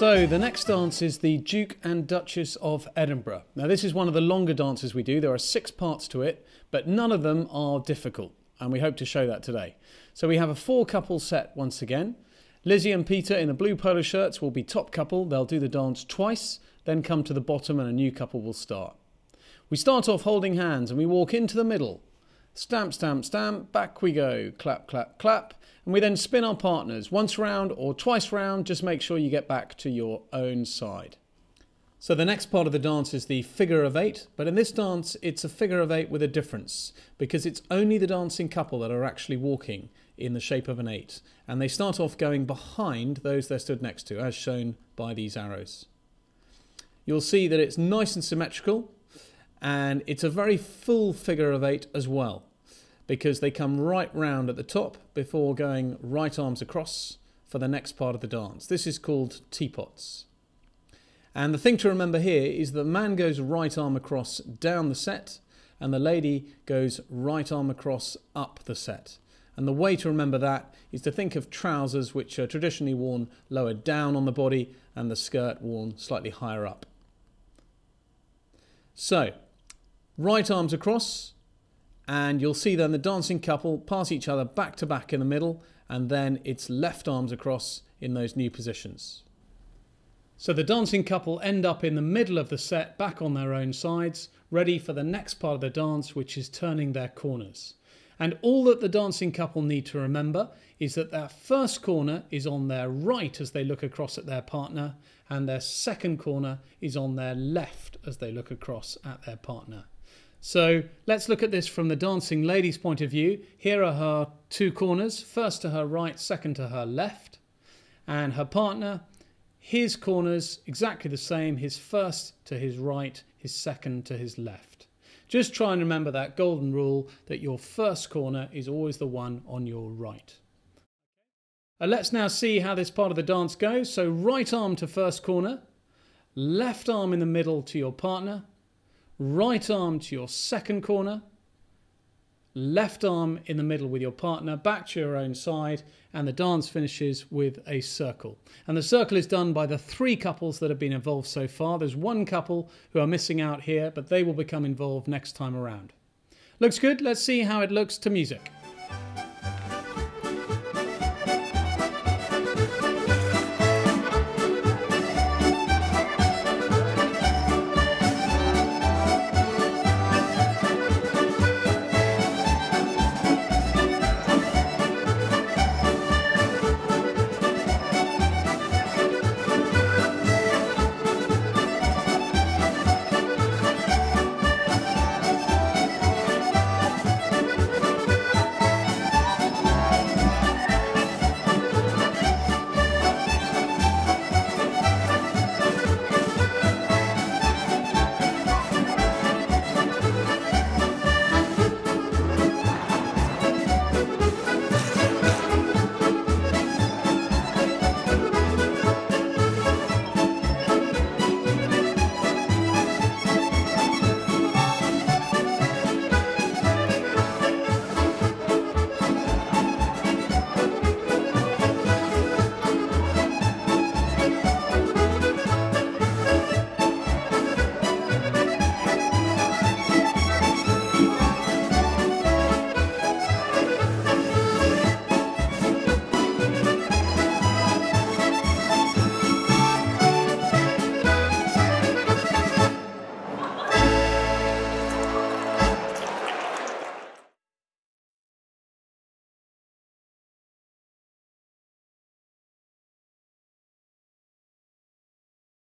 So the next dance is the Duke and Duchess of Edinburgh. Now this is one of the longer dances we do. There are six parts to it, but none of them are difficult. And we hope to show that today. So we have a four couple set once again. Lizzie and Peter in the blue polo shirts will be top couple. They'll do the dance twice, then come to the bottom and a new couple will start. We start off holding hands and we walk into the middle. Stamp, stamp, stamp, back we go. Clap, clap, clap. And we then spin our partners once round or twice round. Just make sure you get back to your own side. So the next part of the dance is the figure of eight, but in this dance it's a figure of eight with a difference because it's only the dancing couple that are actually walking in the shape of an eight. And they start off going behind those they're stood next to, as shown by these arrows. You'll see that it's nice and symmetrical and it's a very full figure of eight as well because they come right round at the top before going right arms across for the next part of the dance. This is called teapots. And the thing to remember here is the man goes right arm across down the set and the lady goes right arm across up the set. And the way to remember that is to think of trousers which are traditionally worn lower down on the body and the skirt worn slightly higher up. So, right arms across, and you'll see then the dancing couple pass each other back to back in the middle, and then it's left arms across in those new positions. So the dancing couple end up in the middle of the set, back on their own sides, ready for the next part of the dance, which is turning their corners. And all that the dancing couple need to remember is that their first corner is on their right as they look across at their partner, and their second corner is on their left as they look across at their partner. So let's look at this from the dancing lady's point of view. Here are her two corners, first to her right, second to her left. And her partner his corners exactly the same, his first to his right, his second to his left. Just try and remember that golden rule that your first corner is always the one on your right. Uh, let's now see how this part of the dance goes. So right arm to first corner, left arm in the middle to your partner, right arm to your second corner, left arm in the middle with your partner, back to your own side, and the dance finishes with a circle. And the circle is done by the three couples that have been involved so far. There's one couple who are missing out here, but they will become involved next time around. Looks good. Let's see how it looks to music.